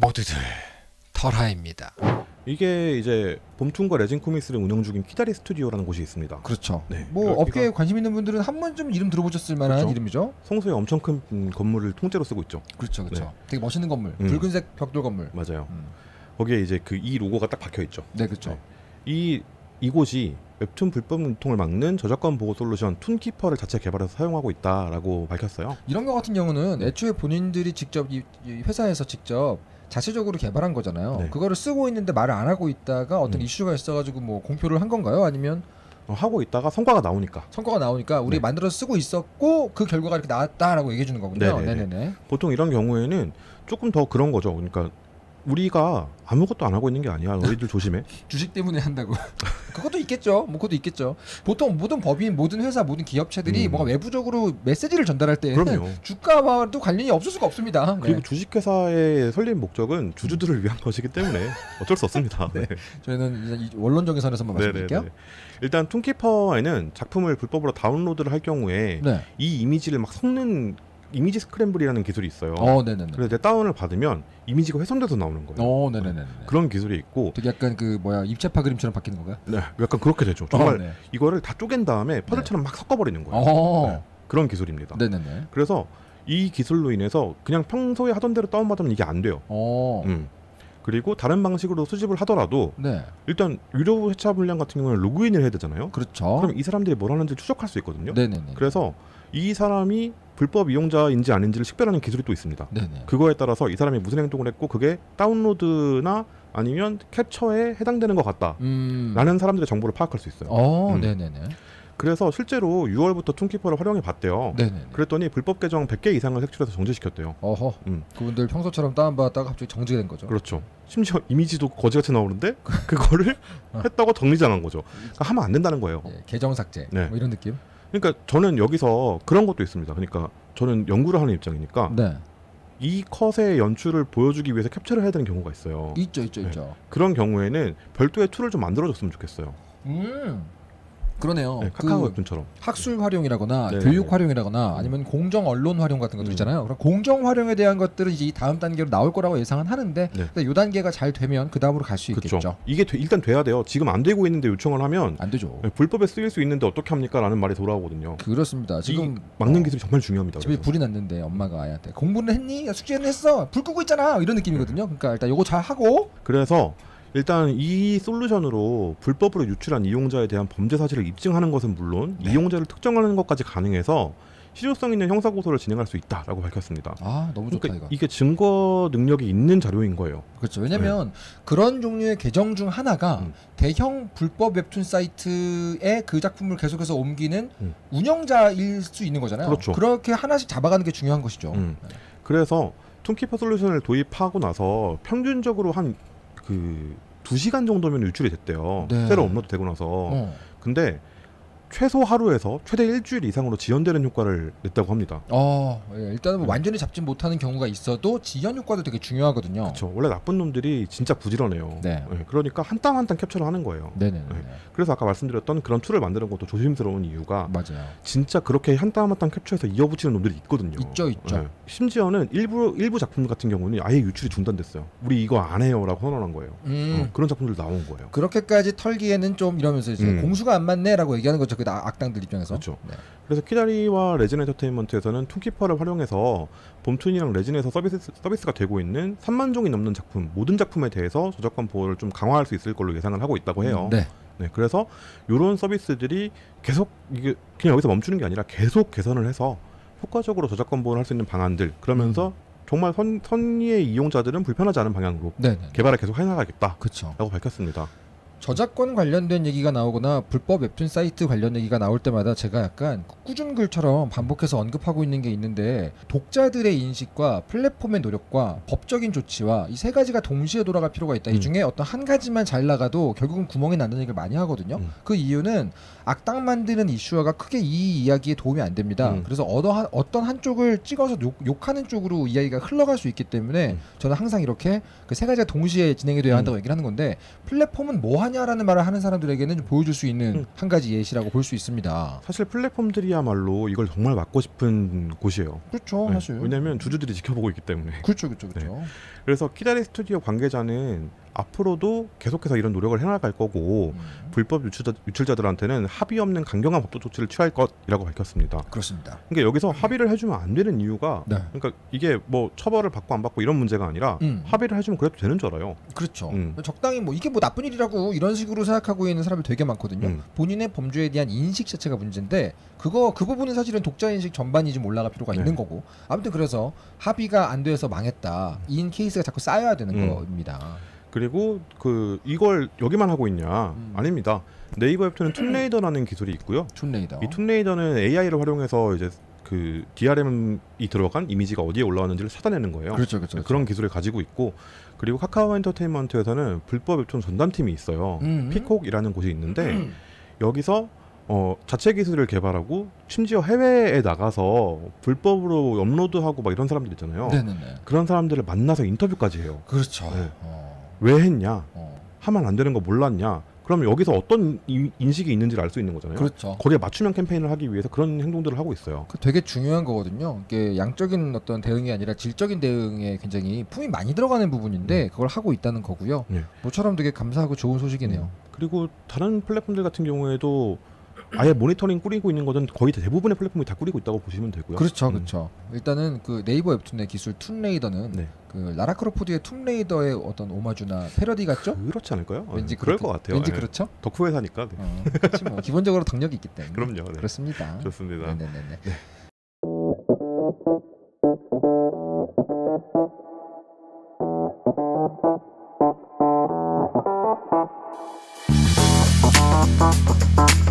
모두들 털하입니다. 이게 이제 봄툰과 레진 코믹스를 운영 중인 키다리 스튜디오라는 곳이 있습니다. 그렇죠. 네. 뭐 여기가 업계에 관심 있는 분들은 한 번쯤 이름 들어보셨을 만한 그렇죠. 이름이죠. 성수에 엄청 큰 음, 건물을 통째로 쓰고 있죠. 그렇죠, 그렇죠. 네. 되게 멋있는 건물, 음. 붉은색 벽돌 건물. 맞아요. 음. 거기에 이제 그 이 로고가 딱 박혀 있죠. 네, 그렇죠. 네. 이 이곳이 웹툰 불법 유통을 막는 저작권 보호 솔루션 툰키퍼를 자체 개발해서 사용하고 있다라고 밝혔어요. 이런 거 같은 경우는 애초에 본인들이 직접 이, 이 회사에서 직접 자체적으로 개발한 거잖아요. 네. 그거를 쓰고 있는데 말을 안 하고 있다가 어떤 음. 이슈가 있어가지고 뭐 공표를 한 건가요? 아니면 어, 하고 있다가 성과가 나오니까 성과가 나오니까 우리 네. 만들어서 쓰고 있었고 그 결과가 이렇게 나왔다라고 얘기해 주는 거군요. 네네네. 네네네. 보통 이런 경우에는 조금 더 그런 거죠. 그러니까 우리가 아무것도 안 하고 있는 게 아니야. 너희들 조심해. 주식 때문에 한다고. 그것도 있겠죠. 뭐 그것도 있겠죠. 보통 모든 법인, 모든 회사, 모든 기업체들이 음. 뭔가 외부적으로 메시지를 전달할 그럼요. 주가와도 관련이 없을 수가 없습니다. 네. 그리고 주식회사의 설립 목적은 주주들을 위한 것이기 때문에 어쩔 수 없습니다. 네. 저희는 이제 이 원론적인 선에서만 말씀드릴게요. 네네네. 일단 툰키퍼에는 작품을 불법으로 다운로드를 할 경우에 네. 이 이미지를 막 섞는 이미지 스크램블이라는 기술이 있어요. 어, 네네네. 그래서 다운을 받으면 이미지가 훼손돼서 나오는 거예요. 어, 네네네. 그런 기술이 있고 되게 약간 그 뭐야 입체파 그림처럼 바뀌는 건가요? 네, 약간 그렇게 되죠. 정말 어, 네. 이거를 다 쪼갠 다음에 퍼즐처럼 막 섞어버리는 거예요. 어, 네, 그런 기술입니다. 네네네. 그래서 이 기술로 인해서 그냥 평소에 하던 대로 다운받으면 이게 안 돼요. 어, 음. 그리고 다른 방식으로 수집을 하더라도 네, 일단 유료 회차 분량 같은 경우는 로그인을 해야 되잖아요. 그렇죠. 그럼 이 사람들이 뭘 하는지 추적할 수 있거든요. 네네네. 그래서 이 사람이 불법 이용자인지 아닌지를 식별하는 기술이 또 있습니다. 네네. 그거에 따라서 이 사람이 무슨 행동을 했고 그게 다운로드나 아니면 캡처에 해당되는 것 같다라는 음. 사람들의 정보를 파악할 수 있어요. 어, 음. 네네네. 그래서 실제로 6월부터 툰키퍼를 활용해 봤대요. 네네네. 그랬더니 불법 계정 100개 이상을 색출해서 정지시켰대요. 어허. 음. 그분들 평소처럼 다운받았다가 갑자기 정지가 된 거죠. 그렇죠. 심지어 이미지도 거지같이 나오는데 그거를 했다고 정리당한 거죠. 그러니까 하면 안 된다는 거예요. 예, 계정 삭제. 네. 뭐 이런 느낌. 그러니까 저는 여기서 그런 것도 있습니다. 그러니까 저는 연구를 하는 입장이니까 네. 이 컷의 연출을 보여주기 위해서 캡처를 해야 되는 경우가 있어요. 있죠, 있죠, 네. 있죠. 그런 경우에는 별도의 툴을 좀 만들어줬으면 좋겠어요. 음. 그러네요. 네, 그 카카오 웹툰처럼. 학술 활용이라거나 네네네. 교육 활용이라거나 아니면 공정 언론 활용 같은 것들 음. 있잖아요. 그럼 공정 활용에 대한 것들은 이제 이 다음 단계로 나올 거라고 예상은 하는데 네. 요 단계가 잘 되면 그 다음으로 갈 수 있겠죠. 이게 돼- 일단 돼야 돼요. 지금 안 되고 있는데 요청을 하면 안 되죠. 네, 불법에 쓰일 수 있는데 어떻게 합니까?라는 말이 돌아오거든요. 그렇습니다. 지금 이 막는 어, 기술이 정말 중요합니다. 집에 그래서. 불이 났는데 엄마가 아이한테 공부는 했니? 야, 숙제는 했어. 불 끄고 있잖아. 이런 느낌이거든요. 그러니까 일단 요거 잘 하고 그래서 일단 이 솔루션으로 불법으로 유출한 이용자에 대한 범죄 사실을 입증하는 것은 물론 네. 이용자를 특정하는 것까지 가능해서 실효성 있는 형사 고소를 진행할 수 있다라고 밝혔습니다. 아 너무 좋다 그러니까 이거. 이게 증거 능력이 있는 자료인 거예요. 그렇죠. 왜냐면 그런 종류의 계정 중 하나가 음. 대형 불법 웹툰 사이트에 그 작품을 계속해서 옮기는 음. 운영자일 수 있는 거잖아요. 그렇죠. 렇게 하나씩 잡아가는 게 중요한 것이죠. 음. 그래서 툰키퍼 솔루션을 도입하고 나서 평균적으로 한 그 2시간 정도면 유출이 됐대요. 네. 새로 업로드 되고 나서. 어. 근데 최소 하루에서 최대 일주일 이상으로 지연되는 효과를 냈다고 합니다. 어, 예, 일단은 뭐 네. 완전히 잡지 못하는 경우가 있어도 지연 효과도 되게 중요하거든요. 그렇죠. 원래 나쁜 놈들이 진짜 부지런해요. 네. 예, 그러니까 한땀한땀 캡처를 하는 거예요. 네네네. 네. 그래서 아까 말씀드렸던 그런 툴을 만드는 것도 조심스러운 이유가 맞아요. 진짜 그렇게 한땀한땀 캡처해서 이어붙이는 놈들이 있거든요. 있죠, 있죠. 예. 심지어는 일부 일부 작품 같은 경우는 아예 유출이 중단됐어요. 우리 이거 안 해요라고 선언한 거예요. 음. 어, 그런 작품들 나온 거예요. 그렇게까지 털기에는 좀 이러면서 이제 음. 공수가 안 맞네라고 얘기하는 거죠. 그 나- 악당들 입장에서. 그렇죠. 네. 그래서 키다리와 레진 엔터테인먼트에서는 툰키퍼를 활용해서 봄툰이랑 레진에서 서비스, 서비스가 되고 있는 3만 종이 넘는 작품 모든 작품에 대해서 저작권 보호를 좀 강화할 수 있을 걸로 예상을 하고 있다고 해요. 네. 네, 그래서 이런 서비스들이 계속 이게 그냥 여기서 멈추는 게 아니라 계속 개선을 해서 효과적으로 저작권 보호를 할 수 있는 방안들 그러면서 정말 선, 선의의 이용자들은 불편하지 않은 방향으로 네. 네. 개발을 계속 해나가겠다라고. 밝혔습니다. 저작권 관련된 얘기가 나오거나 불법 웹툰 사이트 관련 얘기가 나올 때마다 제가 약간 꾸준 글처럼 반복해서 언급하고 있는 게 있는데 독자들의 인식과 플랫폼의 노력과 법적인 조치와 이 세 가지가 동시에 돌아갈 필요가 있다. 이 음. 중에 어떤 한 가지만 잘 나가도 결국은 구멍이 난다는 얘기를 많이 하거든요. 음. 그 이유는 악당 만드는 이슈화가 크게 이 이야기에 도움이 안 됩니다. 음. 그래서 어떠한, 어떤 한쪽을 찍어서 욕, 욕하는 쪽으로 이야기가 흘러갈 수 있기 때문에 음. 저는 항상 이렇게 그 세 가지가 동시에 진행이 돼야 음. 한다고 얘기를 하는 건데 플랫폼은 뭐 하냐라는 말을 하는 사람들에게는 좀 보여줄 수 있는 음. 한 가지 예시라고 볼 수 있습니다. 사실 플랫폼들이야말로 이걸 정말 막고 싶은 곳이에요. 그렇죠, 네. 사실. 왜냐하면 주주들이 지켜보고 있기 때문에. 그렇죠, 그렇죠, 그렇죠. 그래서 키다리 스튜디오 관계자는 앞으로도 계속해서 이런 노력을 해나갈 거고 음, 불법 유출자, 유출자 들한테는 합의 없는 강경한 법적 조치를 취할 것이라고 밝혔습니다. 그렇습니다. 그러니까 여기서 합의를 해주면 안 되는 이유가 네. 그러니까 이게 뭐 처벌을 받고 안 받고 이런 문제가 아니라 음. 합의를 해주면 그래도 되는 줄 알아요. 그렇죠. 음. 적당히 뭐 이게 뭐 나쁜 일이라고 이런 식으로 생각하고 있는 사람이 되게 많거든요. 음. 본인의 범죄에 대한 인식 자체가 문제인데 그거 그 부분은 사실은 독자 인식 전반이 좀 올라갈 필요가 네. 있는 거고 아무튼 그래서 합의가 안 돼서 망했다. 인 케이스가 자꾸 쌓여야 되는 음. 겁니다. 그리고 그 이걸 여기만 하고 있냐? 음. 아닙니다. 네이버 웹툰은 툰레이더라는 기술이 있고요. 툰레이더. 이 툰레이더는 AI를 활용해서 이제 그 DRM이 들어간 이미지가 어디에 올라왔는지를 찾아내는 거예요. 그렇죠, 그렇죠. 그런 기술을 가지고 있고 그리고 카카오 엔터테인먼트에서는 불법 웹툰 전담팀이 있어요. 음. 피콕이라는 곳이 있는데 여기서 어, 자체 기술을 개발하고 심지어 해외에 나가서 불법으로 업로드하고 막 이런 사람들 있잖아요. 네네네. 그런 사람들을 만나서 인터뷰까지 해요. 그렇죠. 네. 어, 왜 했냐? 어. 하면 안 되는 거 몰랐냐? 그럼 여기서 어떤 이- 인식이 있는지를 알 수 있는 거잖아요. 그렇죠. 거기에 맞춤형 캠페인을 하기 위해서 그런 행동들을 하고 있어요. 그 되게 중요한 거거든요. 이게 양적인 어떤 대응이 아니라 질적인 대응에 굉장히 품이 많이 들어가는 부분인데 그걸 하고 있다는 거고요. 네. 모처럼 되게 감사하고 좋은 소식이네요. 그리고 다른 플랫폼들 같은 경우에도 아예 모니터링 꾸리고 있는 것은 거의 대부분의 플랫폼이 다 꾸리고 있다고 보시면 되고요. 그렇죠, 음. 그렇죠. 일단은 그 네이버 웹툰의 기술 툰레이더는 네. 그 라라 크로포드의 툼레이더의 어떤 오마주나 패러디 같죠? 그렇지 않을까요? 어, 왠지 그럴 그렇- 것 같아요. 왠지 예. 그렇죠? 덕후 회사니까. 네. 어, 그렇지 뭐 기본적으로 덕력이 있기 때문에 그럼요. 네. 그렇습니다. 좋습니다. 네네네. Thank